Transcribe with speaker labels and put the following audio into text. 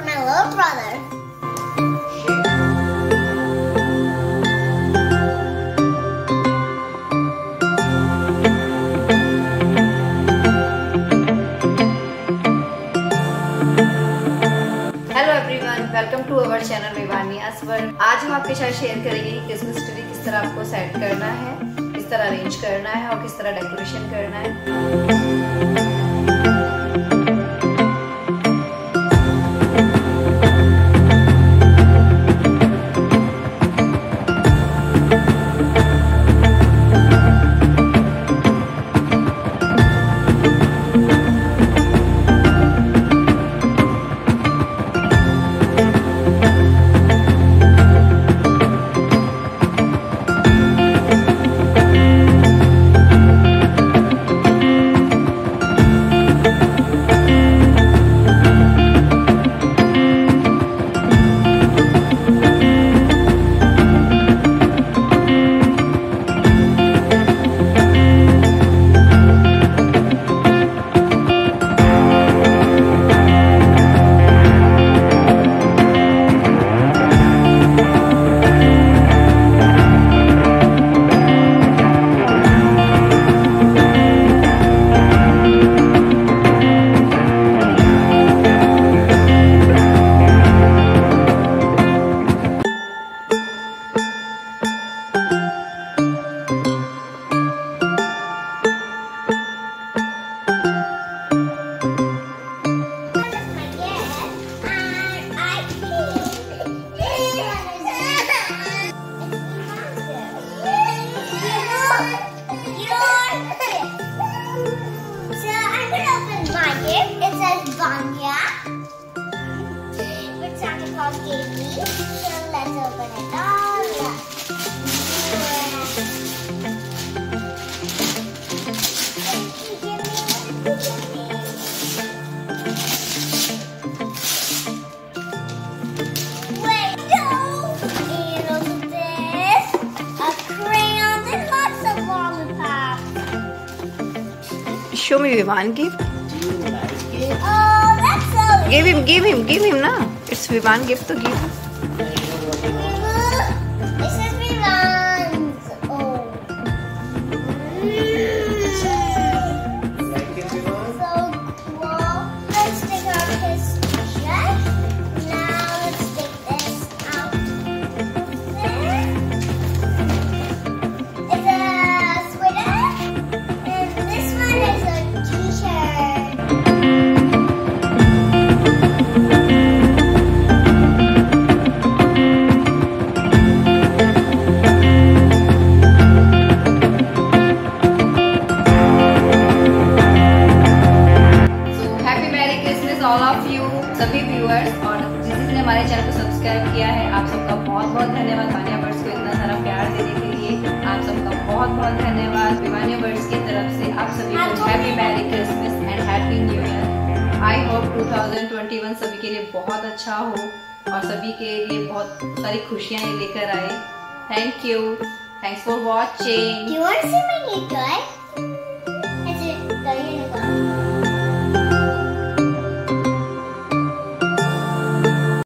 Speaker 1: little brother.
Speaker 2: Welcome to our channel Bhiwani असवर आज हम आपके साथ शेयर करेंगे कि क्रिसमस ट्री किस तरह आपको सेट करना है, किस तरह अरेंज करना है और किस तरह डेकोरेशन करना है
Speaker 1: Vanya. but Santa Claus gave me. So let's open it all up. Wait, no! And also this, a crayon and lots.
Speaker 2: Show me.
Speaker 1: Oh. That's him,
Speaker 2: give him give him give him ना it's to gift to viewers और जिस जिसने हमारे channel को subscribe किया है आप सबका बहुत बहुत धन्यवाद वानिया बर्ड्स को इतना सारा प्यार देने के लिए। आप सबका बहुत बहुत धन्यवाद। वानिया बर्ड्स की तरफ़ से आप सभी को happy merry Christmas and happy new year I hope 2021 सभी के लिए बहुत अच्छा हो और सभी के लिए बहुत सारी खुशियाँ लेकर आए। Thank you thanks for watching